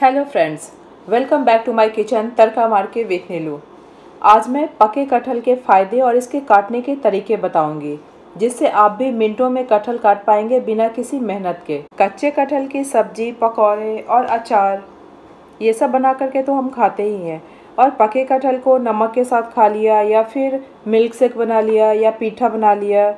Hello friends welcome back to my kitchen तड़का मार के with नीलू आज मैं पके कटहल के फ़ायदे और इसके काटने के तरीके बताऊँगी, जिससे आप भी मिनटों में कटहल काट पाएँगे बिना किसी मेहनत के। कच्चे कटहल की सब्ज़ी, पकौड़े और अचार, ये सब बना करके तो हम खाते ही हैं। और पके कटहल को नमक के साथ खा लिया या फिर मिल्क शेक बना लिया या पीठा बना लिया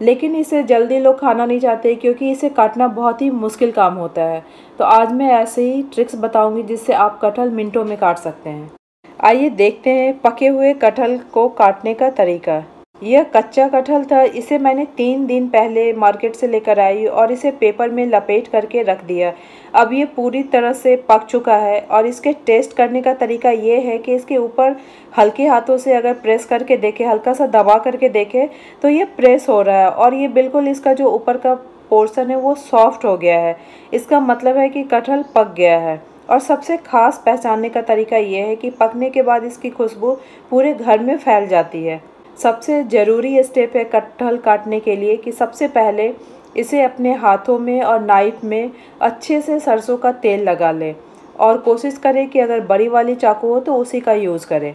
लेकिन इसे जल्दी लोग खाना नहीं चाहते क्योंकि इसे काटना बहुत ही मुश्किल काम होता है। तो आज मैं ऐसे ही ट्रिक्स बताऊँगी जिससे आप कटहल मिनटों में काट सकते हैं। आइए देखते हैं पके हुए कटहल को काटने का तरीका। यह कच्चा कटहल था, इसे मैंने तीन दिन पहले मार्केट से लेकर आई और इसे पेपर में लपेट करके रख दिया। अब ये पूरी तरह से पक चुका है और इसके टेस्ट करने का तरीका ये है कि इसके ऊपर हल्के हाथों से अगर प्रेस करके देखें, हल्का सा दबा करके देखें तो ये प्रेस हो रहा है और ये बिल्कुल इसका जो ऊपर का पोर्सन है वो सॉफ्ट हो गया है। इसका मतलब है कि कटहल पक गया है। और सबसे ख़ास पहचानने का तरीका ये है कि पकने के बाद इसकी खुशबू पूरे घर में फैल जाती है। सबसे ज़रूरी स्टेप है कटहल काटने के लिए कि सबसे पहले इसे अपने हाथों में और नाइफ में अच्छे से सरसों का तेल लगा लें और कोशिश करें कि अगर बड़ी वाली चाकू हो तो उसी का यूज़ करें।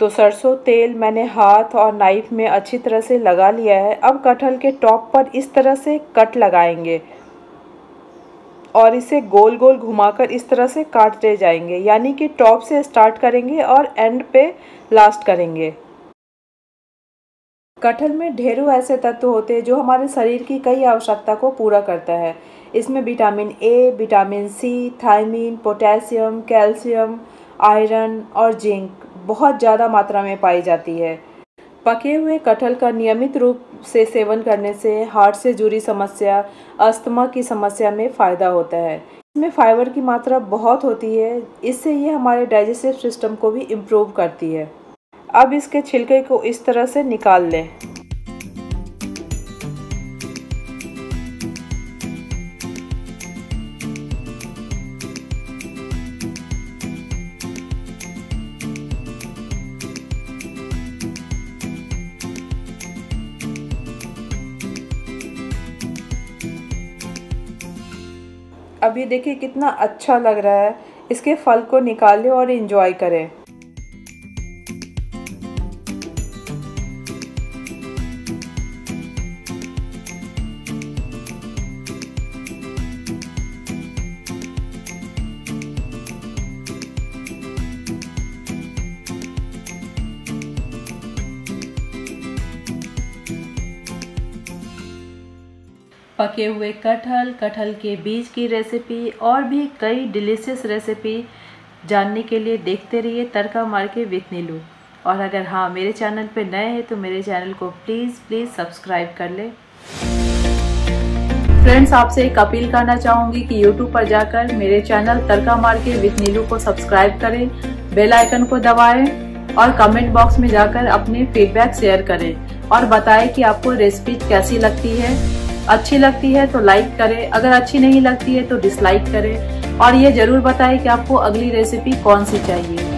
तो सरसों तेल मैंने हाथ और नाइफ में अच्छी तरह से लगा लिया है। अब कटहल के टॉप पर इस तरह से कट लगाएँगे और इसे गोल गोल घुमाकर इस तरह से काटते जाएँगे। यानी कि टॉप से स्टार्ट करेंगे और एंड पे लास्ट करेंगे। कटहल में ढेरों ऐसे तत्व होते हैं जो हमारे शरीर की कई आवश्यकता को पूरा करता है। इसमें vitamin A vitamin C thiamine, potassium, calcium, iron और जिंक बहुत ज़्यादा मात्रा में पाई जाती है। पके हुए कटहल का नियमित रूप से सेवन करने से हार्ट से जुड़ी समस्या, अस्थमा की समस्या में फ़ायदा होता है। इसमें फाइबर की मात्रा बहुत होती है, इससे ये हमारे डाइजेस्टिव सिस्टम को भी इम्प्रूव करती है। अब इसके छिलके को इस तरह से निकाल लें। अभी देखिए कितना अच्छा लग रहा है। इसके फल को निकालें और इन्जॉय करें। पके हुए कटहल कटहल के बीज की रेसिपी और भी कई डिलीशियस रेसिपी जानने के लिए देखते रहिए तड़का मार के विथ नीलू। और अगर हाँ मेरे चैनल पे नए हैं तो मेरे चैनल को प्लीज़ प्लीज़ सब्सक्राइब कर ले। फ्रेंड्स आपसे एक अपील करना चाहूँगी कि यूट्यूब पर जाकर मेरे चैनल तड़का मार के विथ नीलू को सब्सक्राइब करें बेल आइकन को दबाएँ और कमेंट बॉक्स में जाकर अपने फीडबैक शेयर करें और बताएँ कि आपको रेसिपी कैसी लगती है। अच्छी लगती है तो लाइक करें। अगर अच्छी नहीं लगती है तो डिसलाइक करें। और ये ज़रूर बताएँ कि आपको अगली रेसिपी कौन सी चाहिए।